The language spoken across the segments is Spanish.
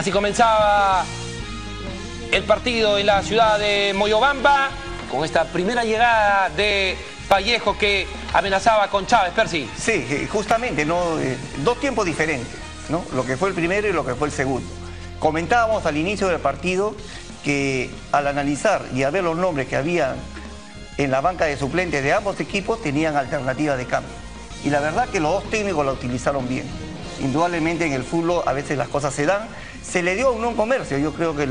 Así comenzaba el partido en la ciudad de Moyobamba con esta primera llegada de Vallejo que amenazaba con Chávez, Percy. Sí, eh, justamente, ¿no? Eh, dos tiempos diferentes, ¿no? Lo que fue el primero y lo que fue el segundo. Comentábamos al inicio del partido que al analizar y a ver los nombres que había en la banca de suplentes de ambos equipos tenían alternativa de cambio. Y la verdad que los dos técnicos la utilizaron bien. Indudablemente en el fútbol a veces las cosas se dan. Se le dio a un comercio, yo creo que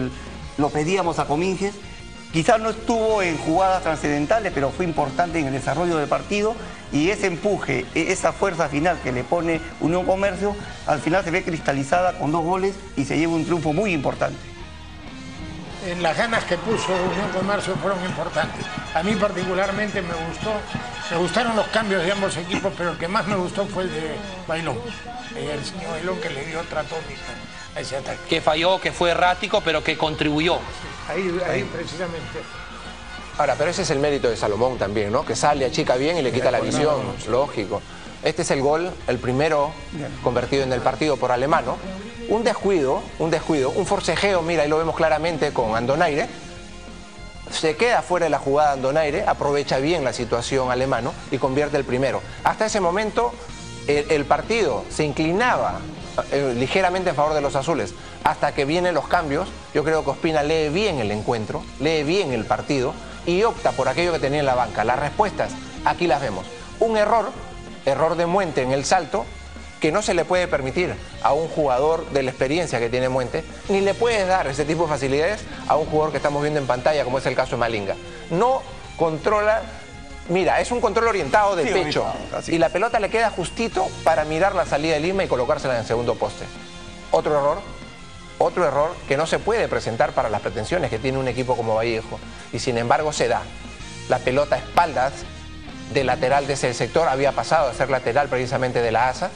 lo pedíamos a Cominges. Quizás no estuvo en jugadas trascendentales, pero fue importante en el desarrollo del partido y ese empuje, e-, esa fuerza final que le pone Unión Comercio, al final se ve cristalizada con dos goles y se lleva un triunfo muy importante en las ganas que puso Unión Comercio fueron importantes. A mí particularmente me gustó, me gustaron los cambios de ambos equipos, pero el que más me gustó fue el de Bailón, el señor Bailón que le dio otra tónica a ese ataque. Que falló, que fue errático, pero que contribuyó. ahí, ahí precisamente. Ahora, pero ese es el mérito de Salomón también, ¿no? Que sale, achica bien y le quita la visión, lógico. Este es el gol, el primero convertido en el partido por Alemano un descuido, un descuido, un forcejeo, mira, ahí lo vemos claramente con Andonaire, se queda fuera de la jugada Andonaire, aprovecha bien la situación alemano y convierte el primero. Hasta ese momento el, partido se inclinaba eh, ligeramente en favor de los azules. Hasta que vienen los cambios, yo creo que Ospina lee bien el encuentro, lee bien el partido y opta por aquello que tenía en la banca. Las respuestas, aquí las vemos. Un error, error de Muente en el salto, que no se le puede permitir a un jugador de la experiencia que tiene Muente, ni le puedes dar ese tipo de facilidades a un jugador que estamos viendo en pantalla, como es el caso de Malinga. No controla, mira, es un control orientado de pecho, y la pelota le queda justito para mirar la salida de Lima y colocársela en el segundo poste. Otro error, otro error que no se puede presentar para las pretensiones que tiene un equipo como Vallejo, y sin embargo se da. La pelota a espaldas de lateral de ese sector había pasado a ser lateral precisamente de la ASA,